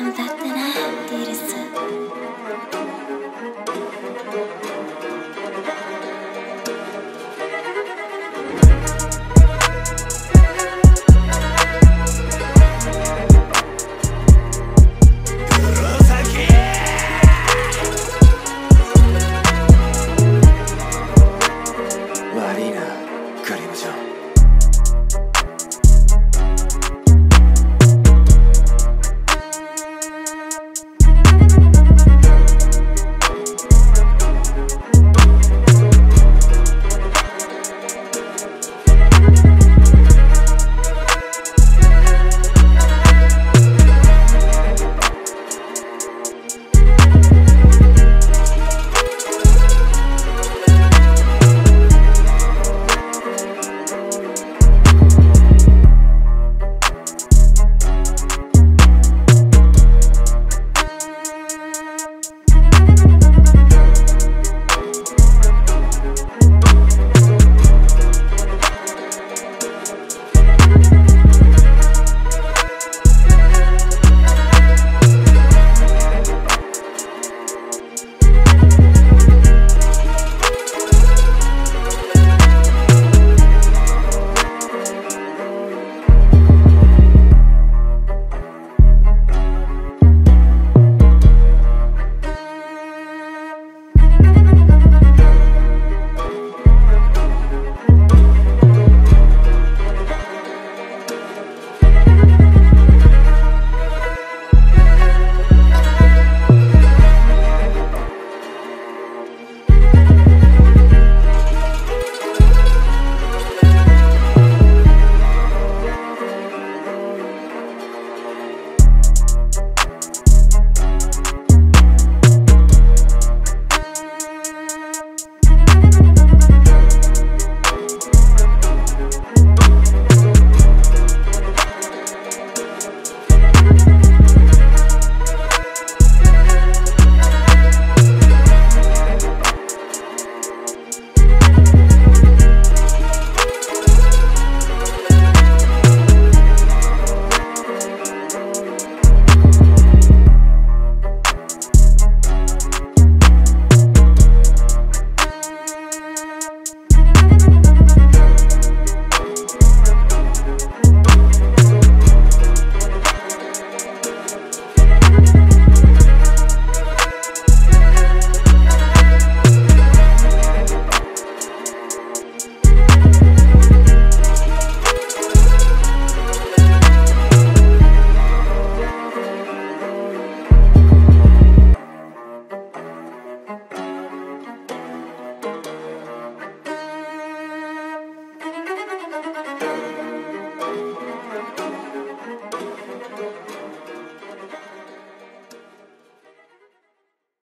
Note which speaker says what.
Speaker 1: Anlattığına birisi